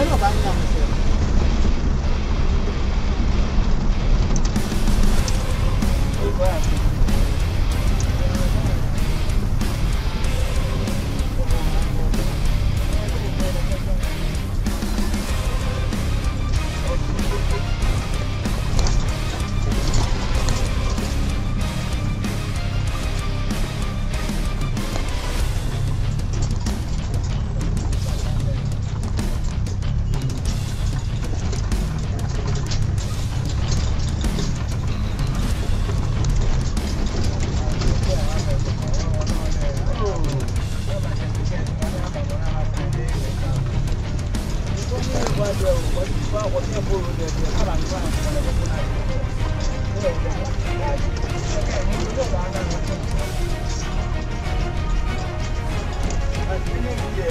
Ayo, bang! Yeah,